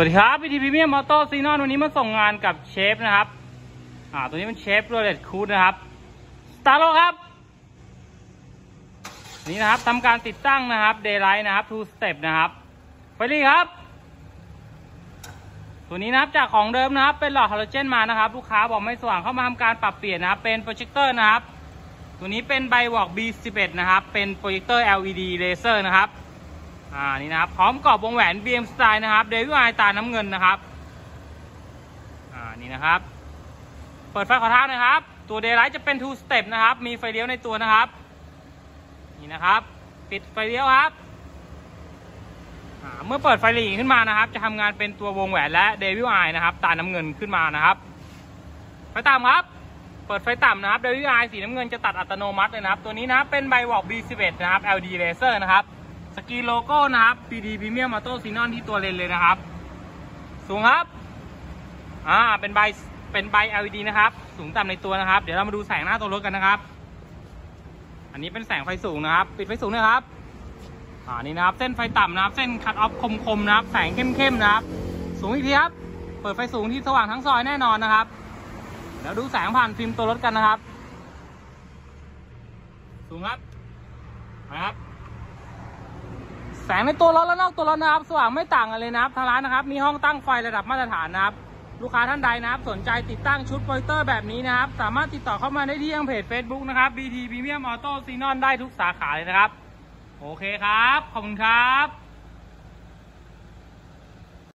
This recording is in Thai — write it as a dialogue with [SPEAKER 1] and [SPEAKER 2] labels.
[SPEAKER 1] สวัสดีครับ PT Premium Auto Xenon วันนี้มาส่งงานกับ Chev นะครับ อ่า ตัวนี้เป็น Chevrolet Cruze นะครับ สตาร์โลครับ นี่นะครับทำการติดตั้งนะครับ daylight นะครับ two step นะครับไปเลยครับ ตัวนี้นะครับจากของเดิมนะครับ เป็นหลอดฮาโลเจนมานะครับ ลูกค้าบอกไม่สว่างเข้ามาทำการปรับเปลี่ยนนะครับ เป็นโปรเจคเตอร์นะครับ ตัวนี้เป็นไบวอก B11 นะครับ เป็นโปรเจคเตอร์ LED เลเซอร์นะครับ อ่านี่นะครับพร้อมกรอบวงแหวน BM Style นะครับ devil eye ตาน้ำเงินนะครับอ่านี่นะครับ เปิดไฟขอทางนะครับ ตัว daylight จะเป็น two step นะครับ มีไฟเลี้ยวในตัวนะครับ นี่นะครับ ปิดไฟเลี้ยวครับเมื่อเปิดไฟหรี่ขึ้นมานะครับ จะทำงานเป็นตัววงแหวนและ devil eye นะครับ ตาน้ำเงินขึ้นมานะครับ ไฟต่ำครับ เปิดไฟต่ำนะครับ devil eye สีน้ำเงินจะตัดอัตโนมัติเลยนะครับ ตัวนี้นะเป็นไบวอก B11 นะครับ LED Laser นะครับ สกีโลโก้นะครับ PD Premium Auto Xenon ที่ตัวเลนเลยนะครับ สูงครับ อ่า เป็นใบ เป็นใบ LED นะครับ สูงต่ำในตัวนะครับ เดี๋ยวเรามาดูแสงหน้าตัวรถกันนะครับ อันนี้เป็นแสงไฟสูงนะครับ ปิดไฟสูงนะครับ อ่า นี่นะครับ เส้นไฟต่ำนะครับ เส้นคัตออฟคมๆนะครับ แสงเข้มๆนะครับ สูงอีกทีครับ เปิดไฟสูงที่สว่างทั้งซอยแน่นอนนะครับ เดี๋ยวดูแสงผ่านฟิล์มตัวรถกันนะครับ สูงครับนะครับ แสงในตัวรถและนอกตัวรถนะครับ สว่างไม่ต่างกันเลยนะครับทางร้านนะครับ มีห้องตั้งไฟระดับมาตรฐานนะครับ ลูกค้าท่านใดนะครับ สนใจติดตั้งชุดโปรเจคเตอร์แบบนี้นะครับ สามารถติดต่อเข้ามาได้ที่ทางเพจ Facebook นะครับ BT Premium Auto Xenon ได้ทุกสาขาเลยนะครับ โอเคครับ ขอบคุณครับ